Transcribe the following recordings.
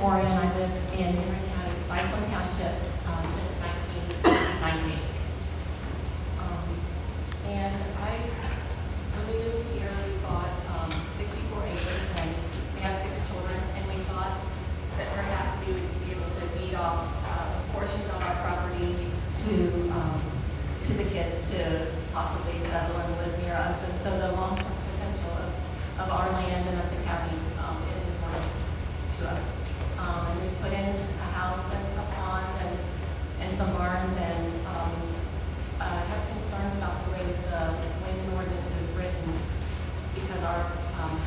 Warren, I live in Henry County, Spiceland Township, uh, since 1998. Um, And I, when we moved here, we bought um, 64 acres, and we have six children, and we thought that perhaps we would be able to deed off uh, portions of our property to, um, to the kids to possibly settle and live near us. And so the long-term potential of, of our land and of the county um, is important to us. Um, And we put in a house and a pond and, and some barns, and um, I have concerns about the way the wind ordinance is written because our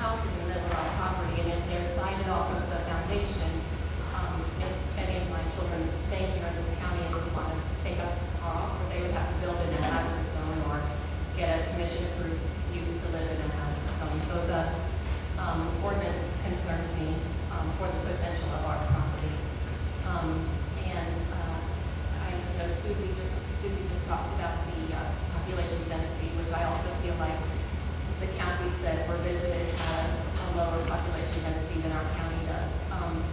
house is in the middle of our property, and if they're sited off of the foundation, um, if any of my children stay here in this county and would want to take up our offer, they would have to build in a hazard zone or get a commission-approved use to live in a hazard zone. So the um, ordinance concerns me um, for the potential of our property. Um, And uh, I know Susie just, Susie just talked about the uh, population density, which I also feel like the counties that were visited had a lower population density than our county does. Um,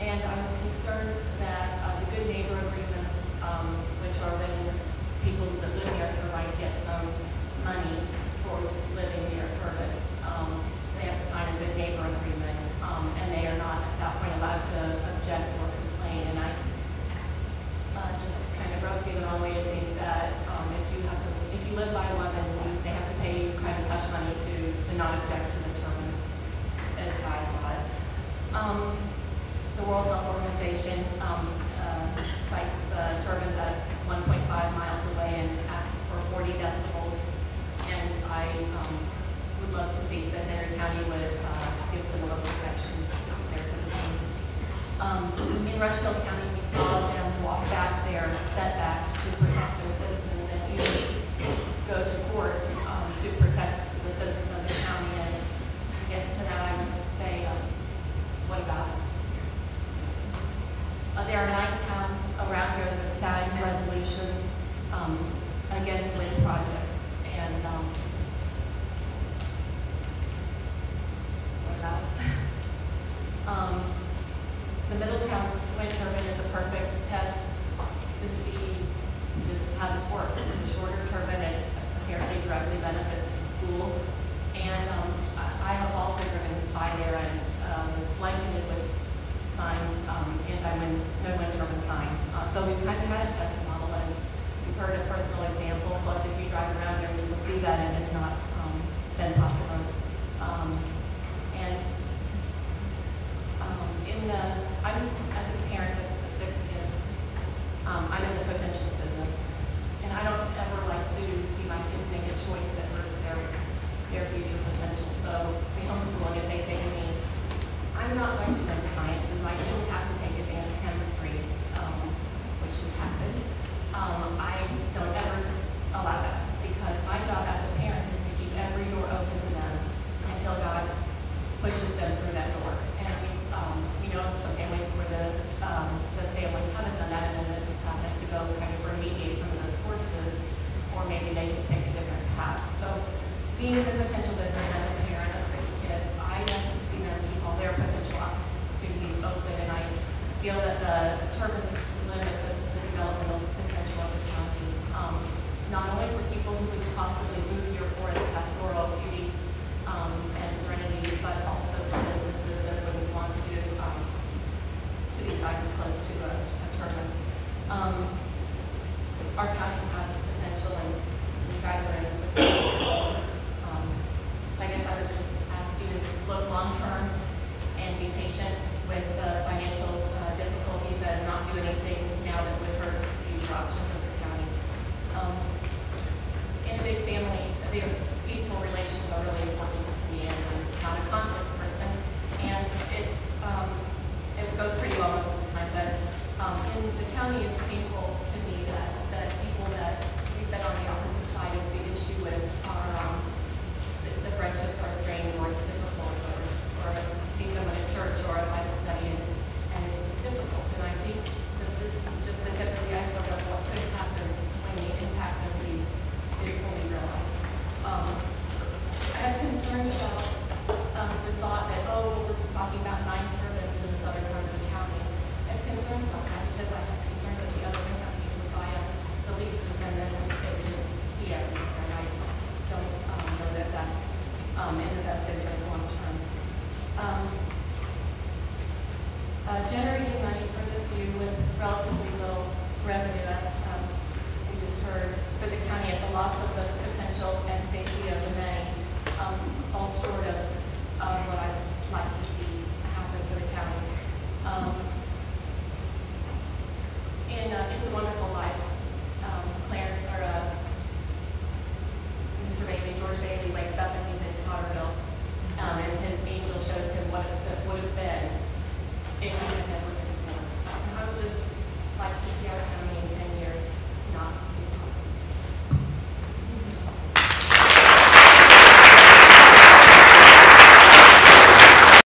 And I was concerned that uh, the good neighbor agreements, um, which are when people that live near Turbine get some money for living near Turbine, um, they have to sign a good neighbor agreement, um, and they are not at that point allowed to object or complain. And I uh, just kind of rubs me the wrong way to think that um, if you have to, if you live by 11, you- they have to pay you kind of hush money not object to the turbine, as I saw it. Um, The World Health Organization um, uh, cites the turbines at 1.5 miles away and asks for 40 decibels. And I um, would love to think that Henry County would uh, give similar protections to their citizens. Um, In Rushville County, we saw them walk back their setbacks to protect their citizens and even go to court um, to protect citizens of the county. And I guess to that I so we've kind of had a test model, and we've heard a personal example. Plus, if you drive around there, you will see that it has not um, been popular. Um, Um, I don't